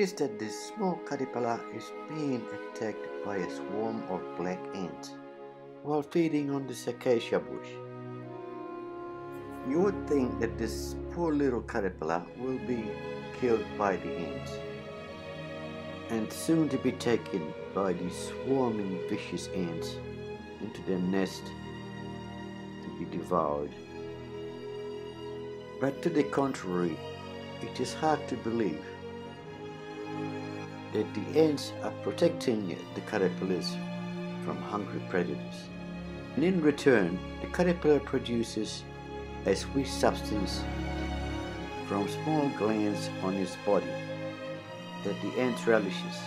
that this small caterpillar is being attacked by a swarm of black ants while feeding on this acacia bush. You would think that this poor little caterpillar will be killed by the ants and soon to be taken by these swarming vicious ants into their nest to be devoured. But to the contrary, it is hard to believe that the ants are protecting the caterpillars from hungry predators. And in return, the caterpillar produces a sweet substance from small glands on its body that the ant relishes.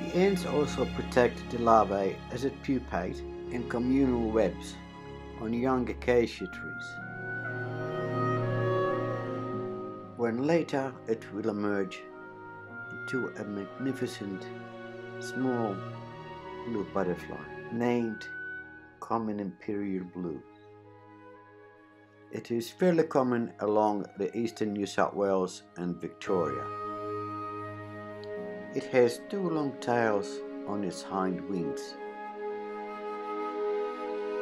The ants also protect the larvae as it pupates in communal webs on young acacia trees. When later it will emerge into a magnificent small blue butterfly named common imperial blue. It is fairly common along the eastern New South Wales and Victoria. It has two long tails on its hind wings.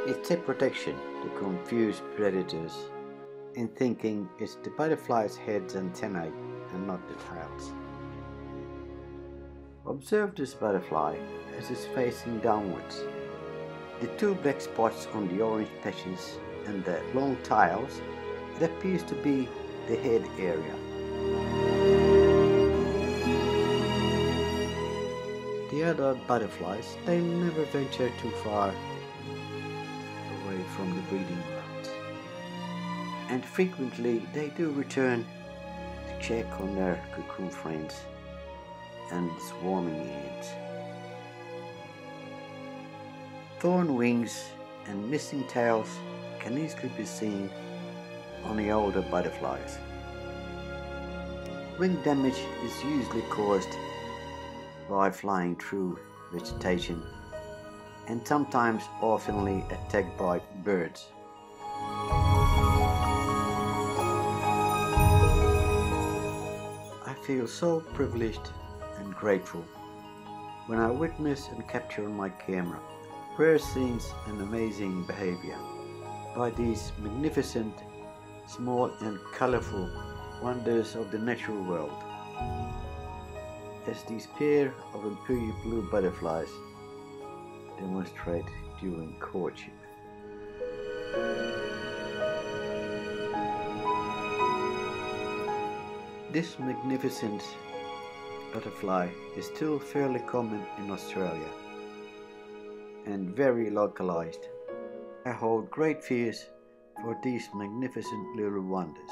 It's a protection to confuse predators in thinking it's the butterfly's head's antennae and not the tails. Observe this butterfly as it's facing downwards. The two black spots on the orange patches and the long tails, it appears to be the head area. The other butterflies, they never venture too far away from the breeding grounds. And frequently they do return to check on their cocoon friends and swarming ants. Thorn wings and missing tails can easily be seen on the older butterflies. Wing damage is usually caused by flying through vegetation and sometimes oftenly attacked by birds. I feel so privileged and grateful. When I witness and capture on my camera rare scenes and amazing behavior. By these magnificent, small and colorful wonders of the natural world. As these pair of imperial blue butterflies demonstrate during courtship. This magnificent butterfly is still fairly common in Australia and very localized. I hold great fears for these magnificent little wonders.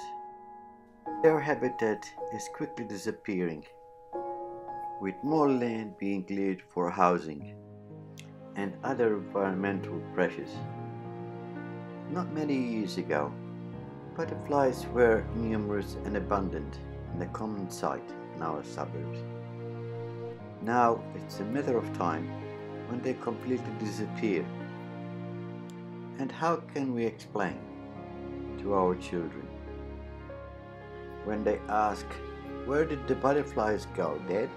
Their habitat is quickly disappearing with more land being cleared for housing and other environmental pressures. Not many years ago, butterflies were numerous and abundant in the common sight in our suburbs. Now it's a matter of time when they completely disappear. And how can we explain to our children when they ask, Where did the butterflies go, Dad?